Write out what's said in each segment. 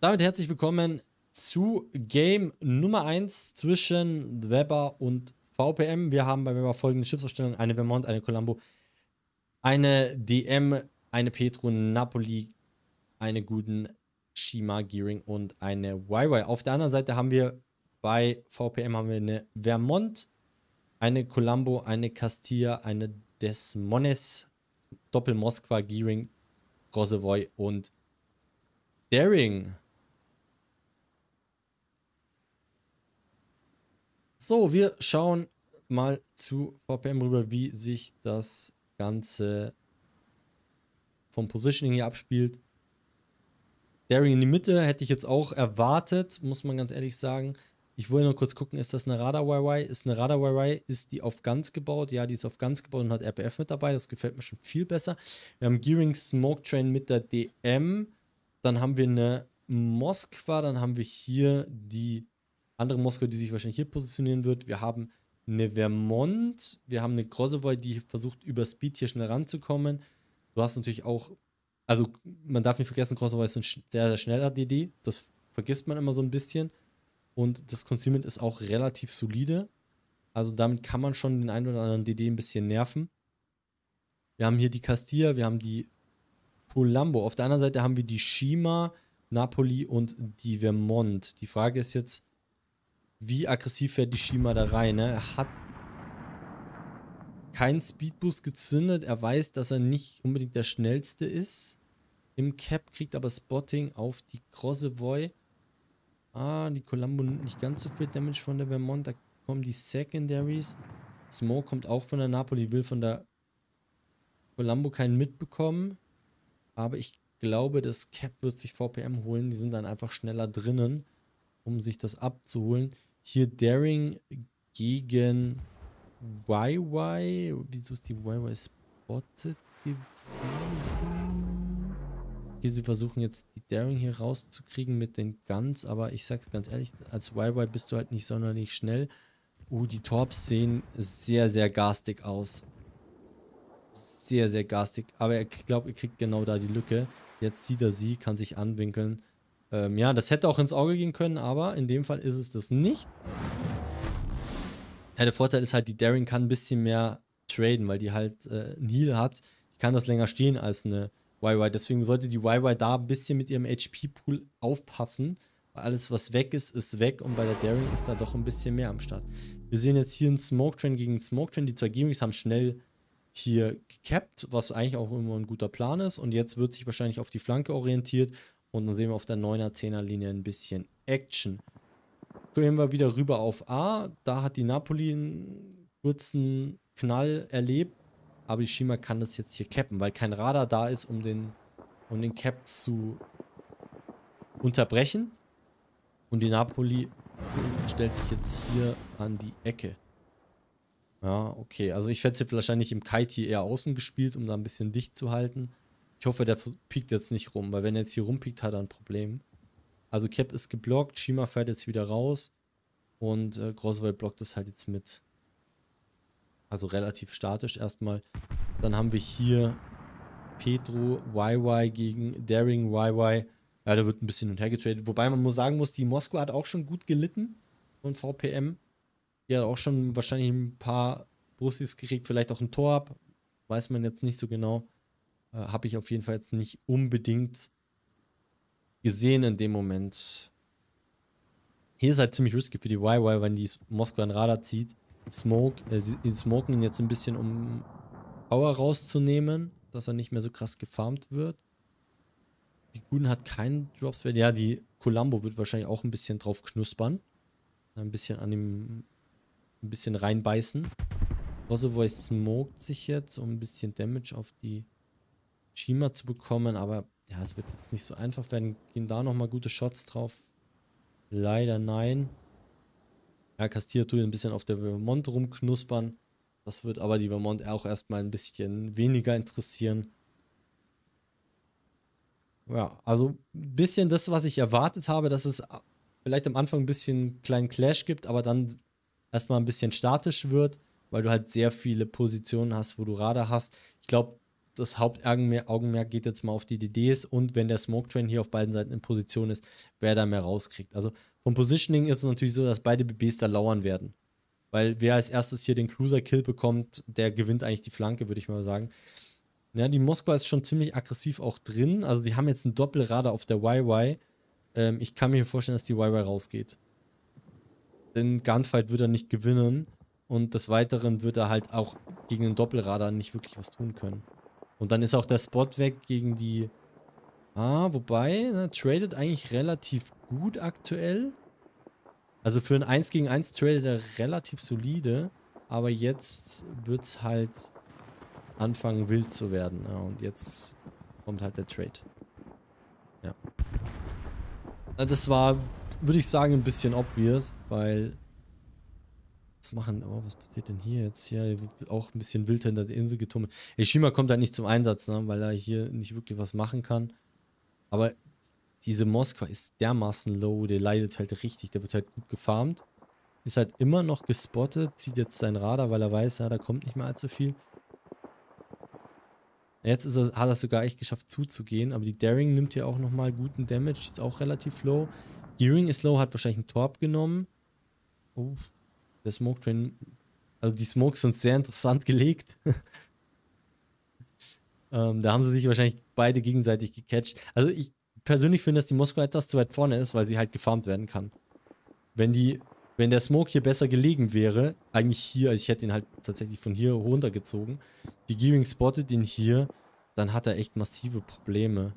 damit herzlich willkommen zu Game Nummer 1 zwischen Weber und VPM. Wir haben bei Weber folgende Schiffsausstellung: eine Vermont, eine Colombo, eine DM, eine Petro Napoli, eine guten Shima Gearing und eine YY. Auf der anderen Seite haben wir bei VPM haben wir eine Vermont, eine Colombo, eine Castilla, eine Desmones, Doppel Moskwa, Gearing, Rosevoy und Daring. So, wir schauen mal zu VPM rüber, wie sich das Ganze vom Positioning hier abspielt. Daring in die Mitte hätte ich jetzt auch erwartet, muss man ganz ehrlich sagen. Ich wollte nur kurz gucken, ist das eine Radar YY? Ist eine Radar YY, ist die auf ganz gebaut? Ja, die ist auf ganz gebaut und hat RPF mit dabei. Das gefällt mir schon viel besser. Wir haben Gearing Smoke Train mit der DM. Dann haben wir eine Moskwa. Dann haben wir hier die andere Moskau, die sich wahrscheinlich hier positionieren wird. Wir haben eine Vermont, wir haben eine Grossevoy, die versucht über Speed hier schnell ranzukommen. Du hast natürlich auch, also man darf nicht vergessen, Grossevoy ist ein sehr, sehr schneller DD. Das vergisst man immer so ein bisschen. Und das Concealment ist auch relativ solide. Also damit kann man schon den einen oder anderen DD ein bisschen nerven. Wir haben hier die Castilla, wir haben die Polambo. Auf der anderen Seite haben wir die Shima, Napoli und die Vermont. Die Frage ist jetzt, wie aggressiv fährt die Shima da rein. Ne? Er hat keinen Speedboost gezündet. Er weiß, dass er nicht unbedingt der schnellste ist. Im Cap kriegt aber Spotting auf die Voy. Ah, die Columbo nimmt nicht ganz so viel Damage von der Vermont. Da kommen die Secondaries. Smoke kommt auch von der Napoli, will von der Columbo keinen mitbekommen. Aber ich glaube, das Cap wird sich VPM holen. Die sind dann einfach schneller drinnen, um sich das abzuholen. Hier Daring gegen YY. Wieso ist die YY spotted gewesen? Okay, sie versuchen jetzt die Daring hier rauszukriegen mit den Guns, aber ich sag's ganz ehrlich, als YY bist du halt nicht sonderlich schnell. Uh, die Torps sehen sehr, sehr garstig aus. Sehr, sehr garstig. Aber ich glaube, er kriegt genau da die Lücke. Jetzt sieht er sie, kann sich anwinkeln. Ähm, ja, das hätte auch ins Auge gehen können, aber in dem Fall ist es das nicht. Ja, der Vorteil ist halt, die Daring kann ein bisschen mehr traden, weil die halt äh, einen Heal hat. Die kann das länger stehen als eine YY. Deswegen sollte die YY da ein bisschen mit ihrem HP-Pool aufpassen. Weil alles, was weg ist, ist weg. Und bei der Daring ist da doch ein bisschen mehr am Start. Wir sehen jetzt hier einen Smoke Train gegen Smoke Train. Die zwei Gamings haben schnell hier gecapped, was eigentlich auch immer ein guter Plan ist. Und jetzt wird sich wahrscheinlich auf die Flanke orientiert und dann sehen wir auf der 9er, 10er Linie ein bisschen Action. Gehen wir wieder rüber auf A. Da hat die Napoli einen kurzen Knall erlebt. Aber die Shima kann das jetzt hier cappen, weil kein Radar da ist, um den, um den Cap zu unterbrechen. Und die Napoli stellt sich jetzt hier an die Ecke. Ja, okay. Also ich hätte sie wahrscheinlich im hier eher außen gespielt, um da ein bisschen dicht zu halten. Ich hoffe, der piekt jetzt nicht rum, weil wenn er jetzt hier rumpiekt, hat er ein Problem. Also Cap ist geblockt, Shima fährt jetzt wieder raus und äh, Grosswald blockt es halt jetzt mit. Also relativ statisch erstmal. Dann haben wir hier Petro YY gegen Daring YY. Ja, da wird ein bisschen und her getradet. Wobei man muss sagen muss, die Moskau hat auch schon gut gelitten von VPM. Die hat auch schon wahrscheinlich ein paar Brustis gekriegt, vielleicht auch ein Tor ab. Weiß man jetzt nicht so genau. Äh, Habe ich auf jeden Fall jetzt nicht unbedingt gesehen in dem Moment. Hier ist halt ziemlich risky für die YY, wenn die Moskau ein Radar zieht. Smoke, äh, sie smoken ihn jetzt ein bisschen, um Power rauszunehmen, dass er nicht mehr so krass gefarmt wird. Die Guten hat keinen Drops. Ja, die Columbo wird wahrscheinlich auch ein bisschen drauf knuspern. Ein bisschen an ihm ein bisschen reinbeißen. Reservoir smoked sich jetzt, um ein bisschen Damage auf die Shima zu bekommen, aber ja, es wird jetzt nicht so einfach werden. Gehen da nochmal gute Shots drauf? Leider nein. Ja, Castilla tut ein bisschen auf der Vermont rumknuspern. Das wird aber die Vermont auch erstmal ein bisschen weniger interessieren. Ja, also ein bisschen das, was ich erwartet habe, dass es vielleicht am Anfang ein bisschen einen kleinen Clash gibt, aber dann erstmal ein bisschen statisch wird, weil du halt sehr viele Positionen hast, wo du Radar hast. Ich glaube, das Hauptaugenmerk geht jetzt mal auf die DDs und wenn der Smoke Train hier auf beiden Seiten in Position ist, wer da mehr rauskriegt. Also vom Positioning ist es natürlich so, dass beide BBs da lauern werden. Weil wer als erstes hier den Cruiser-Kill bekommt, der gewinnt eigentlich die Flanke, würde ich mal sagen. Ja, die Moskwa ist schon ziemlich aggressiv auch drin. Also sie haben jetzt einen Doppelradar auf der YY. Ähm, ich kann mir vorstellen, dass die YY rausgeht. Den Gunfight wird er nicht gewinnen. Und des Weiteren wird er halt auch gegen den Doppelradar nicht wirklich was tun können. Und dann ist auch der Spot weg gegen die... Ah, wobei, ne, tradet eigentlich relativ gut aktuell. Also für ein 1 gegen 1 tradet er relativ solide. Aber jetzt wird es halt anfangen wild zu werden. Ja, und jetzt kommt halt der Trade. Ja. Das war, würde ich sagen, ein bisschen obvious, weil was machen, oh, was passiert denn hier jetzt? Hier auch ein bisschen wild hinter der Insel getummelt. Eshima kommt halt nicht zum Einsatz, ne, weil er hier nicht wirklich was machen kann. Aber diese Moskwa ist dermaßen low, der leidet halt richtig, der wird halt gut gefarmt. Ist halt immer noch gespottet, zieht jetzt sein Radar, weil er weiß, ja, da kommt nicht mehr allzu viel. Jetzt ist er, hat er es sogar echt geschafft zuzugehen, aber die Daring nimmt hier auch nochmal guten Damage, ist auch relativ low. Gearing ist low, hat wahrscheinlich einen Torp genommen. Oh, der Smoke Train, also die Smokes sind sehr interessant gelegt. ähm, da haben sie sich wahrscheinlich beide gegenseitig gecatcht. Also ich persönlich finde, dass die Moskau etwas zu weit vorne ist, weil sie halt gefarmt werden kann. Wenn die, wenn der Smoke hier besser gelegen wäre, eigentlich hier, also ich hätte ihn halt tatsächlich von hier runtergezogen, die Gearing spottet ihn hier, dann hat er echt massive Probleme.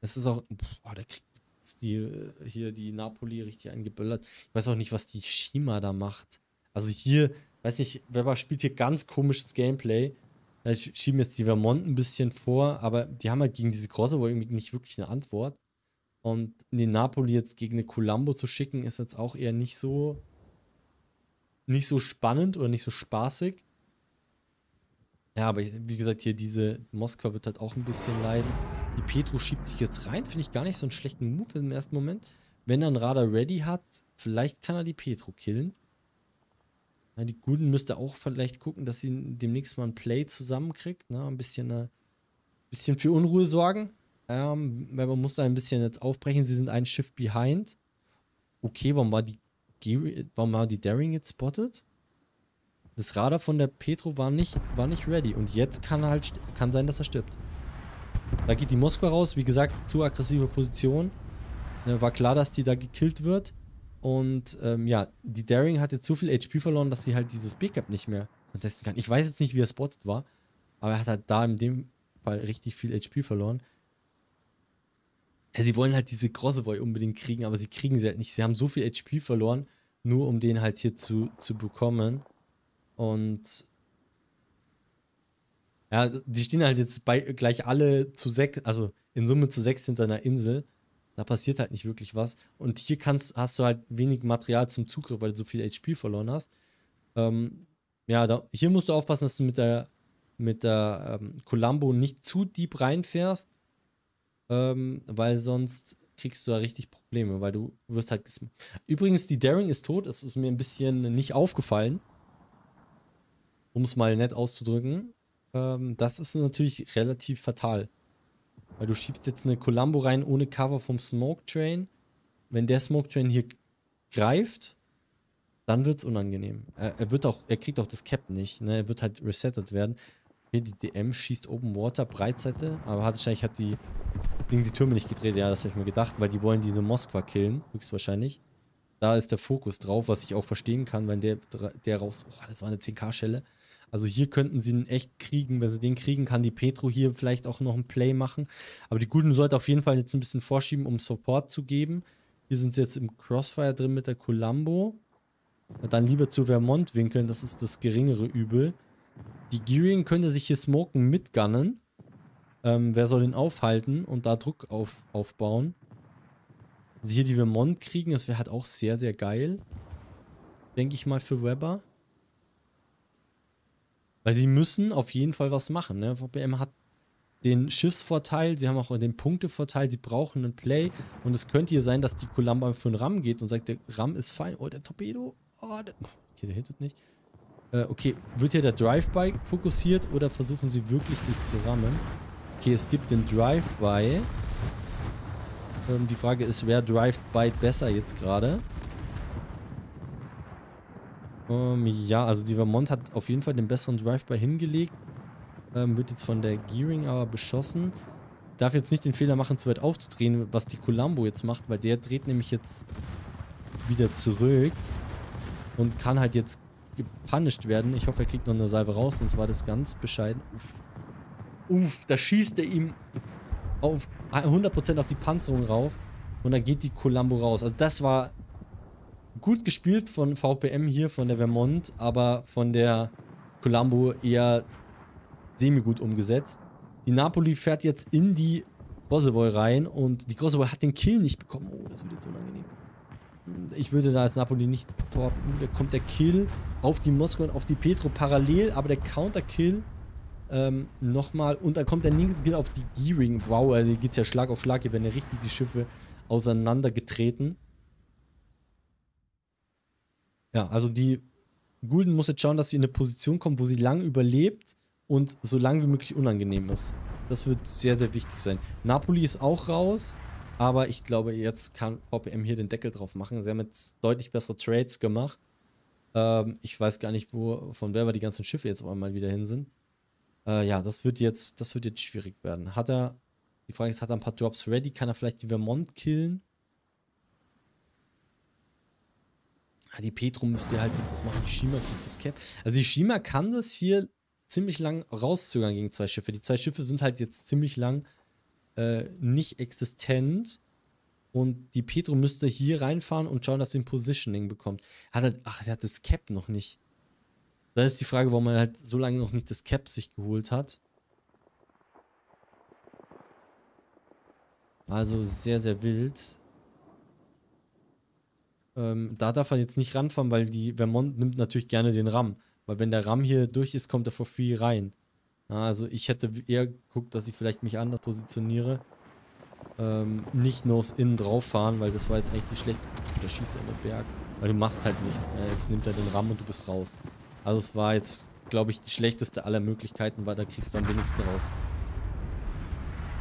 Es ist auch, boah, der kriegt die, hier die Napoli richtig eingeböllert. Ich weiß auch nicht, was die Shima da macht. Also hier, weiß nicht, Weber spielt hier ganz komisches Gameplay. Ich schiebe jetzt die Vermont ein bisschen vor, aber die haben halt gegen diese wohl irgendwie nicht wirklich eine Antwort. Und den Napoli jetzt gegen eine Columbo zu schicken, ist jetzt auch eher nicht so nicht so spannend oder nicht so spaßig. Ja, aber wie gesagt, hier diese Moskwa wird halt auch ein bisschen leiden. Die Petro schiebt sich jetzt rein, finde ich gar nicht so einen schlechten Move im ersten Moment. Wenn er einen Radar ready hat, vielleicht kann er die Petro killen. Ja, die Guten müsste auch vielleicht gucken, dass sie demnächst mal ein Play zusammenkriegt. Ne? Ein bisschen, äh, bisschen für Unruhe sorgen. Ähm, weil man muss da ein bisschen jetzt aufbrechen. Sie sind ein Schiff behind. Okay, warum war die, warum war die Daring jetzt spotted? Das Radar von der Petro war nicht, war nicht ready. Und jetzt kann halt kann sein, dass er stirbt. Da geht die Moskwa raus. Wie gesagt, zu aggressive Position. Ne, war klar, dass die da gekillt wird. Und ähm, ja, die Daring hat jetzt so viel HP verloren, dass sie halt dieses B-Cap nicht mehr contesten kann. Ich weiß jetzt nicht, wie er spotted war, aber er hat halt da in dem Fall richtig viel HP verloren. Sie wollen halt diese Grossevoy unbedingt kriegen, aber sie kriegen sie halt nicht. Sie haben so viel HP verloren, nur um den halt hier zu, zu bekommen. Und ja, die stehen halt jetzt bei, gleich alle zu sechs, also in Summe zu sechs hinter einer Insel. Da passiert halt nicht wirklich was. Und hier kannst, hast du halt wenig Material zum Zugriff, weil du so viel HP verloren hast. Ähm, ja, da, hier musst du aufpassen, dass du mit der, mit der ähm, Columbo nicht zu deep reinfährst, ähm, weil sonst kriegst du da richtig Probleme, weil du wirst halt Übrigens, die Daring ist tot, das ist mir ein bisschen nicht aufgefallen. Um es mal nett auszudrücken. Ähm, das ist natürlich relativ fatal. Weil du schiebst jetzt eine Columbo rein ohne Cover vom Smoke Train. Wenn der Smoke Train hier greift, dann wird es unangenehm. Er, er, wird auch, er kriegt auch das Cap nicht. Ne? Er wird halt resettet werden. Hier, die DM schießt Open Water, Breitseite, aber hat wahrscheinlich hat die liegen die Türme nicht gedreht. Ja, das habe ich mir gedacht, weil die wollen diese Moskwa killen, höchstwahrscheinlich. Da ist der Fokus drauf, was ich auch verstehen kann, wenn der, der raus. Oh, das war eine 10k-Schelle. Also hier könnten sie ihn echt kriegen. Wenn sie den kriegen, kann die Petro hier vielleicht auch noch ein Play machen. Aber die Guten sollten auf jeden Fall jetzt ein bisschen vorschieben, um Support zu geben. Hier sind sie jetzt im Crossfire drin mit der Columbo. Dann lieber zu Vermont winkeln, das ist das geringere Übel. Die Gearing könnte sich hier smoken mitgunnen. Ähm, wer soll den aufhalten und da Druck auf, aufbauen? Also hier die Vermont kriegen, das wäre halt auch sehr, sehr geil. Denke ich mal für Weber. Weil sie müssen auf jeden Fall was machen. Ne? VPM hat den Schiffsvorteil, sie haben auch den Punktevorteil, sie brauchen einen Play. Und es könnte hier sein, dass die Columba für einen Ram geht und sagt, der Ram ist fein. Oh, der Torpedo. Oh, der okay, der hittet nicht. Äh, okay, wird hier der Drive-By fokussiert oder versuchen sie wirklich sich zu rammen? Okay, es gibt den Drive-By. Ähm, die Frage ist, wer Drive-By besser jetzt gerade? Ähm, ja, also die Vermont hat auf jeden Fall den besseren Drive-By hingelegt. Ähm, wird jetzt von der Gearing aber beschossen. Darf jetzt nicht den Fehler machen, zu weit aufzudrehen, was die Columbo jetzt macht, weil der dreht nämlich jetzt wieder zurück und kann halt jetzt gepunished werden. Ich hoffe, er kriegt noch eine Salve raus, sonst war das ganz bescheiden. Uff, Uff da schießt er ihm auf 100% auf die Panzerung rauf und dann geht die Columbo raus. Also das war gut gespielt von VPM hier, von der Vermont, aber von der Columbo eher semi-gut umgesetzt. Die Napoli fährt jetzt in die Grossevoy rein und die Grossevoy hat den Kill nicht bekommen. Oh, das wird jetzt unangenehm. Ich würde da als Napoli nicht torpen. Da kommt der Kill auf die Moskau und auf die Petro parallel, aber der Counter-Kill ähm, nochmal. Und dann kommt der nächste Kill auf die Gearing. Wow, also geht es ja Schlag auf Schlag. Hier werden ja richtig die Schiffe auseinandergetreten. Ja, also die Gulden muss jetzt schauen, dass sie in eine Position kommt, wo sie lang überlebt und so lang wie möglich unangenehm ist. Das wird sehr, sehr wichtig sein. Napoli ist auch raus. Aber ich glaube, jetzt kann VPM hier den Deckel drauf machen. Sie haben jetzt deutlich bessere Trades gemacht. Ähm, ich weiß gar nicht, wo, von wer die ganzen Schiffe jetzt auf einmal wieder hin sind. Äh, ja, das wird jetzt, das wird jetzt schwierig werden. Hat er, die Frage ist, hat er ein paar Drops ready? Kann er vielleicht die Vermont killen? Die Petro müsste halt jetzt das machen. Die Shima kriegt das Cap. Also die Shima kann das hier ziemlich lang rauszögern gegen zwei Schiffe. Die zwei Schiffe sind halt jetzt ziemlich lang äh, nicht existent. Und die Petro müsste hier reinfahren und schauen, dass sie ein Positioning bekommt. Hat halt, ach, er hat das Cap noch nicht. Da ist die Frage, warum er halt so lange noch nicht das Cap sich geholt hat. Also sehr, sehr wild. Ähm, da darf er jetzt nicht ranfahren, weil die Vermont nimmt natürlich gerne den RAM. Weil wenn der RAM hier durch ist, kommt er for free rein. Ja, also ich hätte eher geguckt, dass ich vielleicht mich anders positioniere. Ähm, nicht nose innen drauf fahren, weil das war jetzt eigentlich die schlechte... Da schießt er in den Berg. Weil du machst halt nichts. Ne? Jetzt nimmt er den Ram und du bist raus. Also es war jetzt, glaube ich, die schlechteste aller Möglichkeiten, weil da kriegst du am wenigsten raus.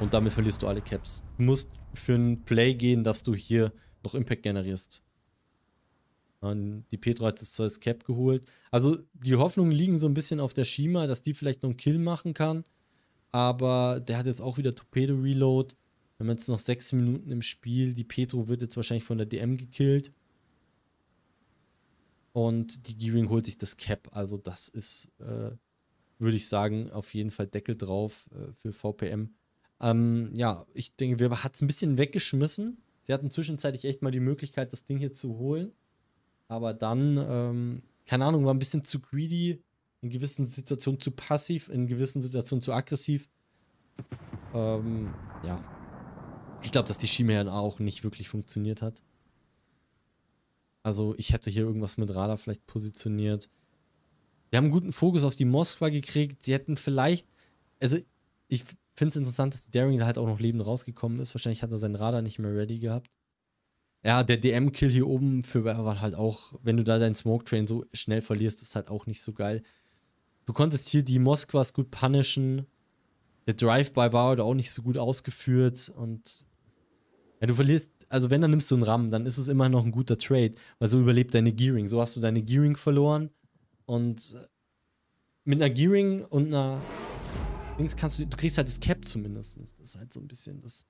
Und damit verlierst du alle Caps. Du musst für ein Play gehen, dass du hier noch Impact generierst. Die Petro hat das zwar als Cap geholt. Also die Hoffnungen liegen so ein bisschen auf der Shima, dass die vielleicht noch einen Kill machen kann. Aber der hat jetzt auch wieder Torpedo-Reload. Wir haben jetzt noch sechs Minuten im Spiel. Die Petro wird jetzt wahrscheinlich von der DM gekillt. Und die Gearing holt sich das Cap. Also das ist, äh, würde ich sagen, auf jeden Fall Deckel drauf äh, für VPM. Ähm, ja, ich denke, wir hat es ein bisschen weggeschmissen. Sie hatten zwischenzeitlich echt mal die Möglichkeit, das Ding hier zu holen. Aber dann, ähm, keine Ahnung, war ein bisschen zu greedy, in gewissen Situationen zu passiv, in gewissen Situationen zu aggressiv. Ähm, ja. Ich glaube, dass die Schiene auch nicht wirklich funktioniert hat. Also ich hätte hier irgendwas mit Radar vielleicht positioniert. Wir haben einen guten Fokus auf die Moskwa gekriegt. Sie hätten vielleicht, also ich finde es interessant, dass Daring da halt auch noch lebend rausgekommen ist. Wahrscheinlich hat er sein Radar nicht mehr ready gehabt. Ja, der DM-Kill hier oben für war halt auch, wenn du da deinen Smoke-Train so schnell verlierst, ist halt auch nicht so geil. Du konntest hier die Moskwas gut punishen. Der Drive-By war halt auch nicht so gut ausgeführt und ja, du verlierst, also wenn, dann nimmst du einen RAM, dann ist es immer noch ein guter Trade, weil so überlebt deine Gearing. So hast du deine Gearing verloren und mit einer Gearing und einer Dings kannst du, du kriegst halt das Cap zumindest. Das ist halt so ein bisschen das,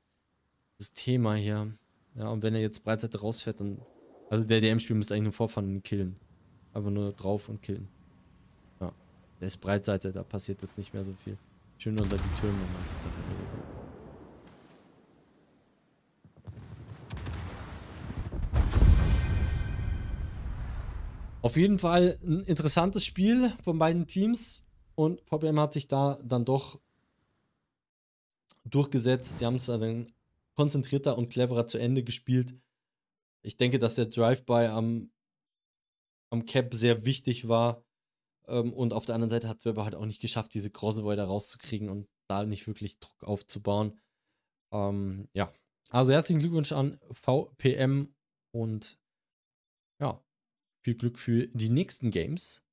das Thema hier. Ja, und wenn er jetzt Breitseite rausfährt, dann. Also der DM-Spiel müsste eigentlich nur vorfahren und killen. Einfach nur drauf und killen. Ja. Der ist Breitseite, da passiert jetzt nicht mehr so viel. Schön unter die Türme ist die Sache Auf jeden Fall ein interessantes Spiel von beiden Teams und VBM hat sich da dann doch durchgesetzt. Sie haben es dann konzentrierter und cleverer zu Ende gespielt. Ich denke, dass der Drive-By am, am Cap sehr wichtig war. Ähm, und auf der anderen Seite hat Weber halt auch nicht geschafft, diese Crossboy da rauszukriegen und da nicht wirklich Druck aufzubauen. Ähm, ja, also herzlichen Glückwunsch an VPM und ja, viel Glück für die nächsten Games.